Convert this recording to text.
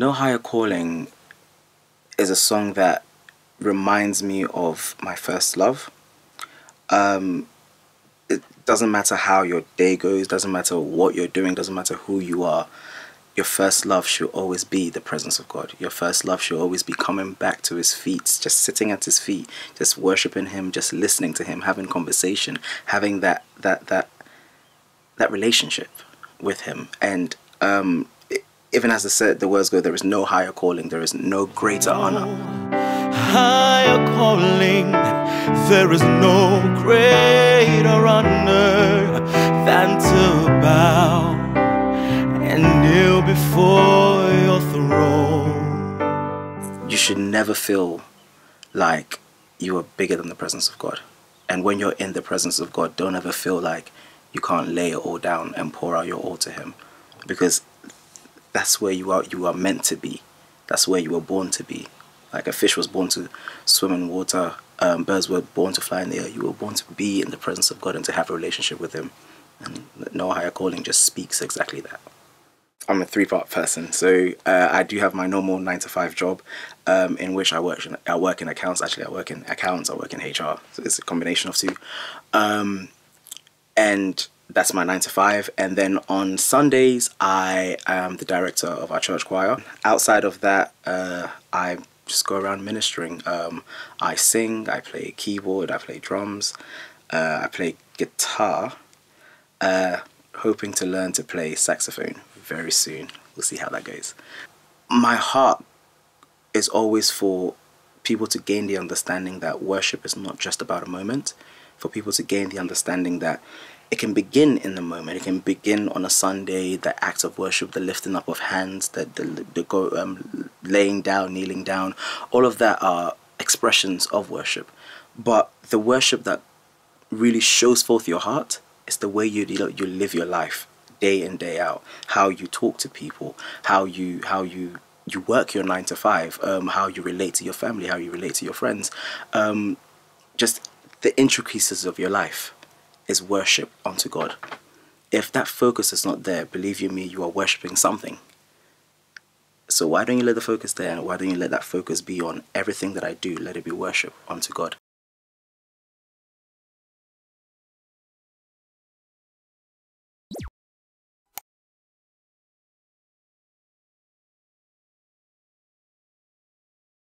No Higher Calling is a song that reminds me of my first love. Um, it doesn't matter how your day goes, doesn't matter what you're doing, doesn't matter who you are. Your first love should always be the presence of God. Your first love should always be coming back to His feet, just sitting at His feet, just worshiping Him, just listening to Him, having conversation, having that that that that relationship with Him. And um, even as the, said, the words go, there is no higher calling, there is no greater honor. Higher calling, there is no greater honor than to bow and kneel before your throne. You should never feel like you are bigger than the presence of God. And when you're in the presence of God, don't ever feel like you can't lay it all down and pour out your all to Him. Because that's where you are you are meant to be that's where you were born to be like a fish was born to swim in water um, birds were born to fly in the air you were born to be in the presence of god and to have a relationship with him and no higher calling just speaks exactly that I'm a three-part person, so uh, I do have my normal nine to five job, um, in which I work. In, I work in accounts. Actually, I work in accounts. I work in HR. So it's a combination of two. Um, and that's my nine to five. And then on Sundays, I am the director of our church choir. Outside of that, uh, I just go around ministering. Um, I sing, I play keyboard, I play drums, uh, I play guitar, uh, hoping to learn to play saxophone very soon. We'll see how that goes. My heart is always for people to gain the understanding that worship is not just about a moment, for people to gain the understanding that it can begin in the moment. It can begin on a Sunday, the act of worship, the lifting up of hands, the, the, the go, um, laying down, kneeling down. All of that are expressions of worship. But the worship that really shows forth your heart is the way you, you live your life day in day out how you talk to people how you how you you work your nine to five um, how you relate to your family how you relate to your friends um, just the intricacies of your life is worship unto God. If that focus is not there, believe you me, you are worshiping something. So why don't you let the focus there? Why don't you let that focus be on everything that I do? Let it be worship unto God.